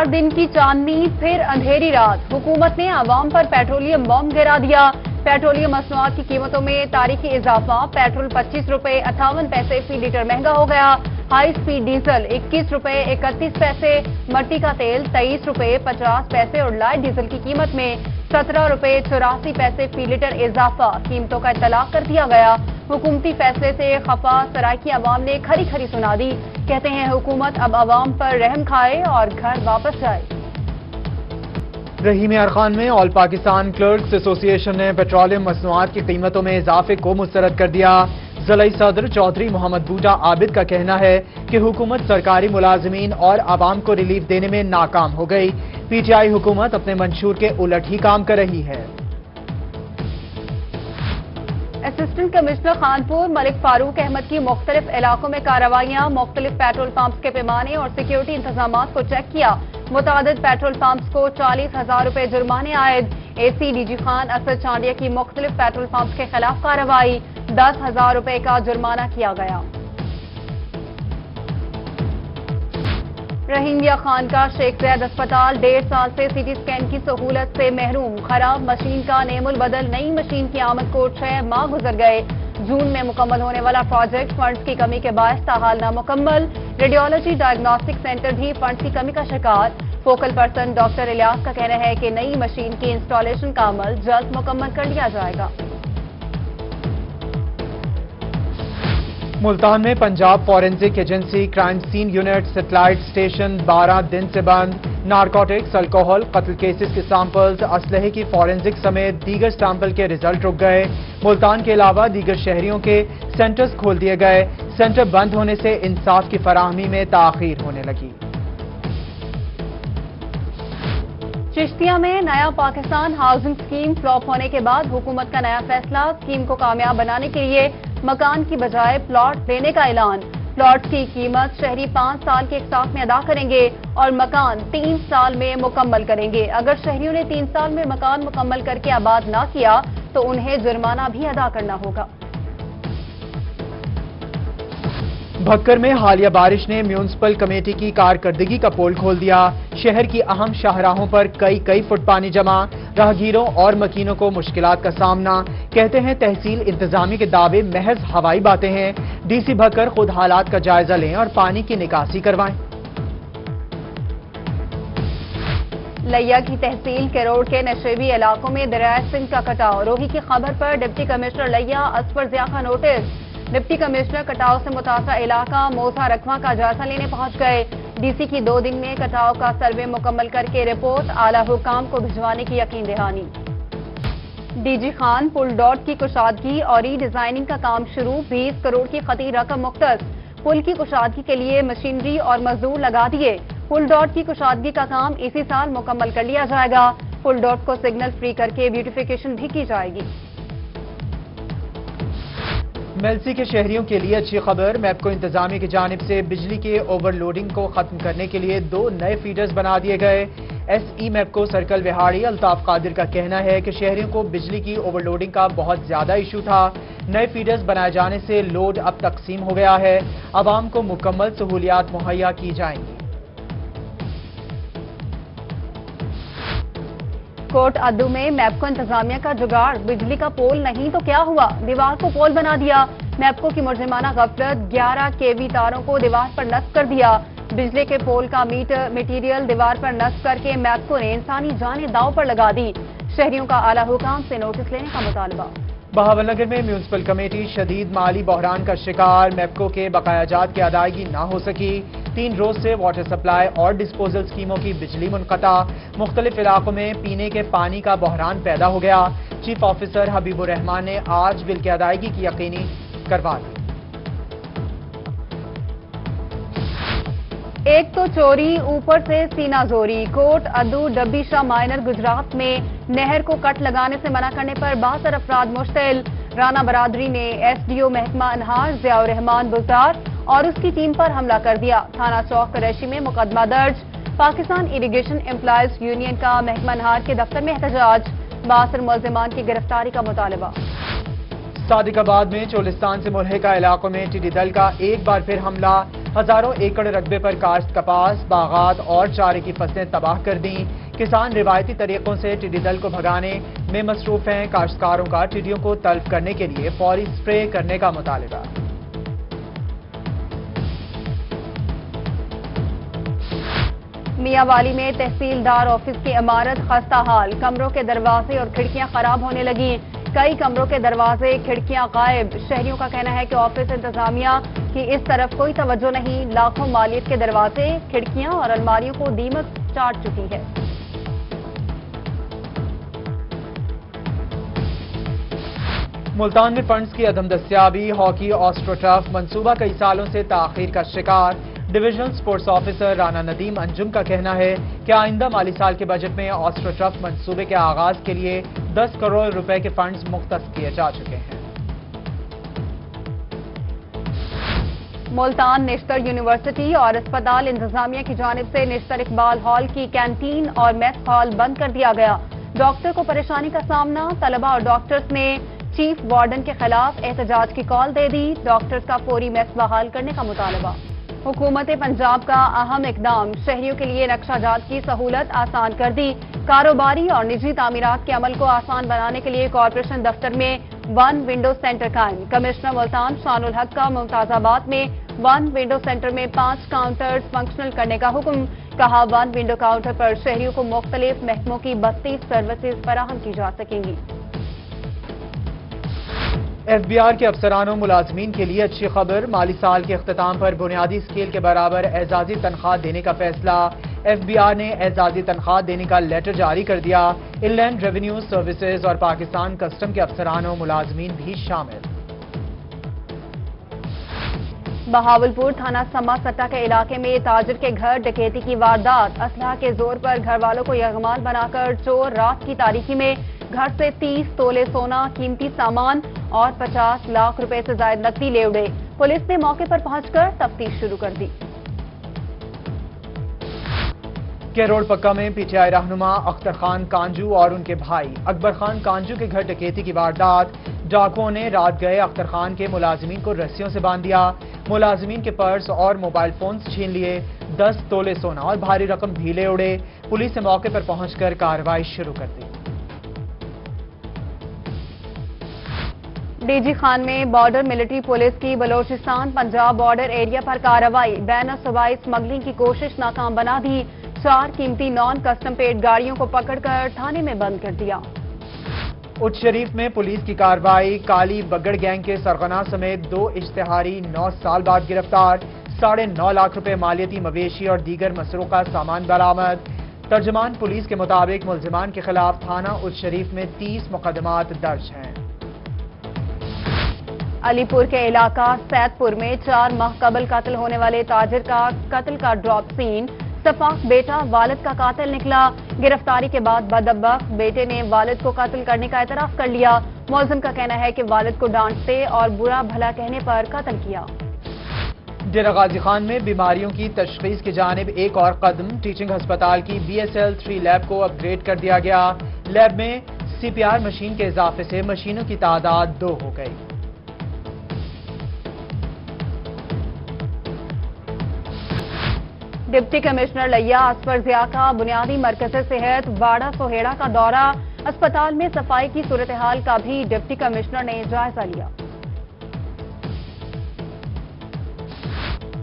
चार दिन की चांदनी, फिर अंधेरी रात। हुकूमत ने आवाम पर पेट्रोलियम बॉम्ब गिरा दिया। पेट्रोलियम मसनूआत की कीमतों में तारीखी इजाफा, पेट्रोल पच्चीस रुपए अट्ठावन पैसे फ़ी लीटर महँगा हो गया। हाई स्पीड डीजल इक्कीस रुपए इकतीस पैसे, मट्टी का तेल तेईस रुपए पचास पैसे और लाइट डीजल की कीमत में सत्रह रुपए चौरासी पैसे फ़ी लीटर इजाफा। कीमतों का इतलाक कर दिया गया। हुकूमती फैसले से खफा सरायकी आवाम ने खरी खरी सुना दी। कहते हैं, हुकूमत अब आवाम पर रहम खाए और घर वापस जाए। रहीम अरखान में ऑल पाकिस्तान क्लर्क्स एसोसिएशन ने पेट्रोलियम मसनूआत की कीमतों में इजाफे को मुस्तरद कर दिया। जलई सदर चौधरी मोहम्मद बूटा आबिद का कहना है कि हुकूमत सरकारी मुलाजमीन और आवाम को रिलीफ देने में नाकाम हो गई। पीटीआई हुकूमत अपने मंशूर के उलट ही काम कर रही है। असिस्टेंट कमिश्नर खानपुर मलिक फारूक अहमद की मुख्तलिफ़ इलाकों में कार्रवाइयाँ, मुख्तलिफ़ पेट्रोल पंप्स के पैमाने और सिक्योरिटी इंतज़ाम को चेक किया। मुताद पेट्रोल पंप्स को चालीस हज़ार रुपए जुर्माने आयद। A AC DG Khan Asad Chandia की मुख्तलिफ़ पेट्रोल पंप्स के खिलाफ कार्रवाई। दस हज़ार रुपए का जुर्माना किया गया। रहीमिया खान का शेख जैद अस्पताल, डेढ़ साल से सीटी स्कैन की सहूलत से महरूम। खराब मशीन का नेमुल बदल, नई मशीन की आमद को छह माह गुजर गए। जून में मुकम्मल होने वाला प्रोजेक्ट फंड्स की कमी के बायस ताहाल नामुकम्मल। रेडियोलॉजी डायग्नोस्टिक सेंटर भी फंड्स की कमी का शिकार। फोकल पर्सन डॉक्टर इलियास का कहना है कि नई मशीन की इंस्टॉलेशन का अमल जल्द मुकम्मल कर लिया जाएगा। मुल्तान में Punjab forensic agency crime scene unit, satellite station 12 दिन से बंद। नारकोटिक्स, अल्कोहल, कत्ल केसेस के सैंपल्स, असलहे की फॉरेंसिक समेत दीगर सैंपल के रिज़ल्ट रुक गए। मुल्तान के अलावा दीगर शहरियों के सेंटर्स खोल दिए गए। सेंटर बंद होने से इंसाफ की फराहमी में ताखीर होने लगी। चिश्तिया में नया पाकिस्तान हाउसिंग स्कीम फ्लॉप होने के बाद हुकूमत का नया फैसला। स्कीम को कामयाब बनाने के लिए मकान की बजाय प्लॉट देने का ऐलान। प्लॉट की कीमत शहरी पाँच साल के एक में अदा करेंगे और मकान तीन साल में मुकम्मल करेंगे। अगर शहरियों ने तीन साल में मकान मुकम्मल करके आबाद ना किया तो उन्हें जुर्माना भी अदा करना होगा। भक्कर में हालिया बारिश ने म्यूनसिपल कमेटी की कारकर्दगी का पोल खोल दिया। शहर की अहम शाहराहों पर कई कई फुट पानी जमा। राहगीरों और मकीनों को मुश्किल का सामना। कहते हैं, तहसील इंतजामी के दावे महज हवाई बातें हैं। डीसी भक्कर खुद हालात का जायजा लें और पानी की निकासी करवाएँ। लैया की तहसील केरोड़ के नशेबी इलाकों में दरिया सिंह का कटाव। रोही की खबर पर डिप्टी कमिश्नर लैया असफर जिया का नोटिस। डिप्टी कमिश्नर कटाव से मुतासर इलाका मोजा रखवा का जायजा लेने पहुँच गए। डीसी की दो दिन में कटाव का सर्वे मुकम्मल करके रिपोर्ट, आला हुकाम को भिजवाने की यकीन दहानी। डीजी खान पुल डॉट की कुशादगी और ई डिज़ाइनिंग का काम शुरू 20 करोड़ की खती रकम मुख्त पुल की कुशादगी के लिए मशीनरी और मजदूर लगा दिए। पुल डॉट की कुशादगी का काम इसी साल मुकम्मल कर लिया जाएगा। पुल डॉट को सिग्नल फ्री करके ब्यूटिफिकेशन भी की जाएगी। मेलसी के शहरियों के लिए अच्छी खबर। मैपको इंतजामी की जानब से बिजली के ओवरलोडिंग को खत्म करने के लिए दो नए फीडर्स बना दिए गए। S E MEPCO circle Vehari Altaf Qadir का कहना है कि शहरियों को बिजली की ओवरलोडिंग का बहुत ज़्यादा इशू था। नए फीडर्स बनाए जाने से लोड अब तकसीम हो गया है। आवाम को मुकम्मल सहूलियात मुहैया की जाएँगी। कोट अद्दू में मैपको इंतजामिया का जुगाड़। बिजली का पोल नहीं तो क्या हुआ? दीवार को पोल बना दिया। मैपको की मुर्जिमाना गफलत 11 केवी तारों को दीवार पर नस्ब कर दिया। बिजली के पोल का मीटर मटीरियल दीवार पर नस्ब करके मैपको ने इंसानी जाने दाव पर लगा दी। शहरियों का आला हुकाम से नोटिस लेने का मुतालबा। बहावलनगर में म्यूनसिपल कमेटी शदीद माली बहरान का शिकार मैपको के बकायाजात की अदायगी न हो सकी। तीन रोज से वाटर सप्लाई और डिस्पोजल स्कीमों की बिजली मुनकता। मुख्तलिफ़ इलाकों में पीने के पानी का बहरान पैदा हो गया। चीफ ऑफिसर हबीबुर रहमान ने आज बिल की अदायगी की यकीनी करवा दी। एक तो चोरी, ऊपर से सीना जोरी। कोट अदू डब्बी शाह माइनर गुजरात में नहर को कट लगाने से मना करने पर बहत्तर अफराद मुश्तिल। राना बरादरी ने एसडीओ महकमा अनहार, जियाउर रहमान बुजदार और उसकी टीम पर हमला कर दिया। थाना चौक करैशी में मुकदमा दर्ज। पाकिस्तान इरिगेशन एम्प्लॉयज़ यूनियन का महकमा नहार के दफ्तर में एहतजाज। बासर मुलजमान की गिरफ्तारी का मुतालबा। सादिकाबाद में चोलिस्तान से मुलहका इलाकों में टिड्डी दल का एक बार फिर हमला। हज़ारों एकड़ रकबे पर काश्त, कपास, बागात और चारे की फ़सलें तबाह कर दी। किसान रिवायती तरीकों से टिड्डी दल को भगाने में मसरूफ हैं। काश्तकारों का टिड्डियों को तल्फ करने के लिए फौरी स्प्रे करने का मुतालबा। मियावाली में तहसीलदार ऑफ़िस की इमारत खस्ता हाल। कमरों के दरवाजे और खिड़कियाँ खराब होने लगी। कई कमरों के दरवाजे, खिड़कियाँ गायब। शहरियों का कहना है कि ऑफ़िस इंतजामिया की इस तरफ़ कोई तवज्जो नहीं। लाखों मालियत के दरवाजे, खिड़कियाँ और अलमारियों को दीमक चाट चुकी है। मुल्तान में फंड्स की अदम दस्याबी हॉकी, ऑस्ट्रोटर्फ, मंसूबा कई सालों से ताखिर का शिकार। Divisional sports officer Rana Nadeem Anjum का कहना है कि आइंदा माली साल के बजट में ऑस्ट्रोटर्फ मंसूबे के आगाज़ के लिए 10 करोड़ रुपए के फंड्स मुख्त किए जा चुके हैं? मुल्तान निश्तर यूनिवर्सिटी और अस्पताल इंतजामिया की जानब से निश्तर इकबाल हॉल की कैंटीन और मेस हॉल बंद कर दिया गया। डॉक्टर को परेशानी का सामना, तलबा और डॉक्टर्स ने चीफ वार्डन के खिलाफ एहतजाज की कॉल दे दी। डॉक्टर्स का फौरी मेस बहाल करने का मुतालबा। हुकूमत पंजाब का अहम इकदाम। शहरियों के लिए नक्शाजात की सहूलत आसान कर दी। कारोबारी और निजी तामीरात के अमल को आसान बनाने के लिए कॉरपोरेशन दफ्तर में वन विंडो सेंटर कायम। कमिश्नर मुल्तान शानुल हक का मुमताजाबाद में वन विंडो सेंटर में पाँच काउंटर्स फंक्शनल करने का हुक्म। कहा, वन विंडो काउंटर पर शहरियों को मुख्तलिफ़ महकमों की बत्तीस सर्विसेज़ फराहम की जा सकेंगी। एफ़ बी आर के अफसरानों मुलाजमीन के लिए अच्छी खबर। माली साल के अख्ताम पर बुनियादी स्केल के बराबर एजाजी तनख्वाह देने का फैसला। एफ़ बी आर ने एजाजी तनख्वाह देने का लेटर जारी कर दिया। इनलैंड रेवेन्यू सर्विसेज़ और पाकिस्तान कस्टम के अफसरानों मुलाजमीन भी शामिल। बहावलपुर थाना समा सट्टा के इलाके में ताजिर के घर डकैती की वारदात। असलाह के ज़ोर पर घर वालों को यगमाल बनाकर चोर रात की तारीखी में घर से 30 तोले सोना, कीमती सामान और 50 लाख रुपए से ज़्यादा नकदी ले उड़े। पुलिस ने मौके पर पहुंचकर तफ्तीश शुरू कर दी। केरोड़ पक्का में पीटीआई रहनुमा अख्तर खान कांजू और उनके भाई। अकबर खान कांजू के घर डकैती की वारदात। डाकुओं ने रात गए अख्तर खान के मुलाजमीन को रस्सियों से बाँध दिया। मुलाजमीन के पर्स और मोबाइल फ़ोन छीन लिए। दस तोले सोना और भारी रकम भी ले उड़े। पुलिस ने मौके पर पहुंचकर कार्रवाई शुरू कर दी। डीजी खान में बॉर्डर मिलिट्री पुलिस की बलोचिस्तान पंजाब बॉर्डर एरिया पर कार्रवाई। बैन सवाई स्मगलिंग की कोशिश नाकाम बना दी। चार कीमती नॉन कस्टम पेड गाड़ियों को पकड़कर थाने में बंद कर दिया। उच्च शरीफ में पुलिस की कार्रवाई। काली बगड़ गैंग के सरगना समेत दो इश्तेहारी नौ साल बाद गिरफ़्तार। साढ़े नौ लाख रुपए मालियती मवेशी और दीगर मसरों का सामान बरामद। तर्जमान पुलिस के मुताबिक मुलजमान के खिलाफ थाना उच्च शरीफ में तीस मुकदमात दर्ज हैं। अलीपुर के इलाका सैदपुर में चार माह कबल कत्ल होने वाले ताजिर का कत्ल का ड्रॉप सीन सफाक बेटा, वालद का कातिल निकला। गिरफ्तारी के बाद बदब्बक बेटे ने वालद को कत्ल करने का एतराफ कर लिया। मौजम का कहना है कि वालद को डांटते और बुरा भला कहने पर कत्ल किया। डेरा गाजी खान में बीमारियों की तशखीस की जानब एक और कदम। टीचिंग अस्पताल की B S L three lab को अपग्रेड कर दिया गया। लैब में सी पी आर मशीन के इजाफे से मशीनों की तादाद दो हो गई। डिप्टी कमिश्नर लैया असफर जिया का बुनियादी मरकज सेहत वाड़ा सोहेड़ा का दौरा, अस्पताल में सफ़ाई की सूरत हाल का भी डिप्टी कमिश्नर ने जायजा लिया।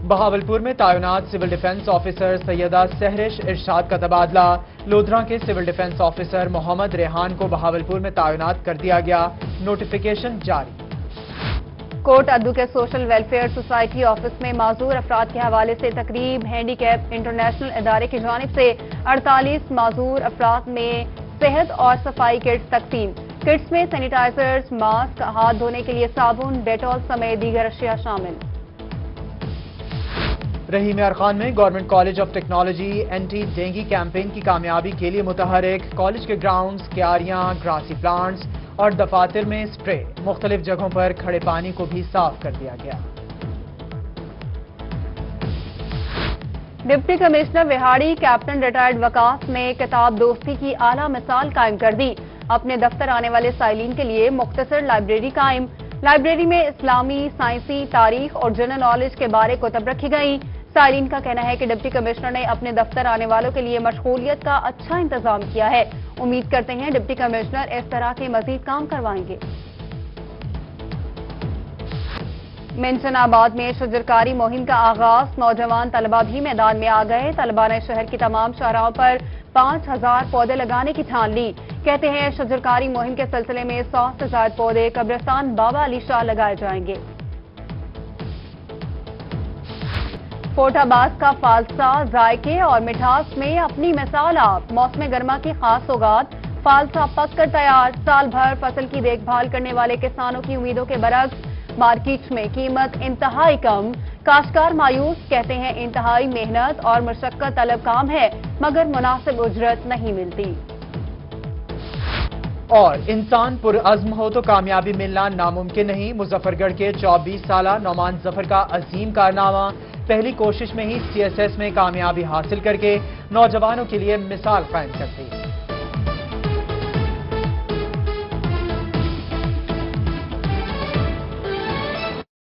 बहावलपुर में तैनात civil defence officer Syeda Sehrish Irshad का तबादला। लोधरा के civil defence officer Mohammad Rehan को बहावलपुर में तैनात कर दिया गया। नोटिफिकेशन जारी। कोट अद्दू के सोशल वेलफेयर सोसाइटी ऑफ़िस में माजूर अफराद के हवाले से तकरीब हैंडीकैप इंटरनेशनल इदारे की जानब से 48 माजूर अफराद में सेहत और सफ़ाई किट्स तकसीम। किट्स में सैनिटाइजर्स, मास्क, हाथ धोने के लिए साबुन, डेटॉल समेत दीगर अशिया शामिल। रहीम यार खान में government college of technology anti dengue campaign की कामयाबी के लिए मुतहरक। कॉलेज के ग्राउंड्स, क्यारियाँ, ग्रासी प्लांट्स और दफातर में स्प्रे, मुख्तलिफ़ जगहों पर खड़े पानी को भी साफ़ कर दिया गया। Deputy commissioner Vehari captain retired Waqaf ने किताब दोस्ती की आला मिसाल कायम कर दी। अपने दफ्तर आने वाले साइलिन के लिए मुख्तसर लाइब्रेरी कायम। लाइब्रेरी में इस्लामी, साइंसी, तारीख और जनरल नॉलेज के बारे कुतब रखी गई। साइलिन का कहना है कि डिप्टी कमिश्नर ने अपने दफ्तर आने वालों के लिए मशगूलियत का अच्छा इंतज़ाम किया है। उम्मीद करते हैं डिप्टी कमिश्नर इस तरह के मजीद काम करवाएँगे। मिंचनाबाद में शजरकारी मुहिम का आगाज़, नौजवान तलबा भी मैदान में आ गए। तलबा ने शहर की तमाम शाहराओं पर पाँच हज़ार पौधे लगाने की ठान ली। कहते हैं, शजरकारी मुहिम के सिलसिले में सौ से ज़्यादा पौधे कब्रिस्तान बाबा अली शाह लगाए जाएँगे। कोटाबाज का फालसा, जायके और मिठास में अपनी मिसाल आप। मौसम गर्मा की खास सौगात। फालसा पक कर तैयार। साल भर फ़सल की देखभाल करने वाले किसानों की उम्मीदों के बरक्स। मार्केट में कीमत इंतहाई कम। काश्तकार मायूस कहते हैं, इंतहाई मेहनत और मशक्कत तलब काम है, मगर मुनासिब उजरत नहीं मिलती। और इंसान पुरअज़्म हो तो कामयाबी मिलना नामुमकिन नहीं। मुजफ्फरगढ़ के 24 साल नौमान ज़फ़र का अजीम कारनामा। पहली कोशिश में ही सीएसएस में कामयाबी हासिल करके नौजवानों के लिए मिसाल कायम करती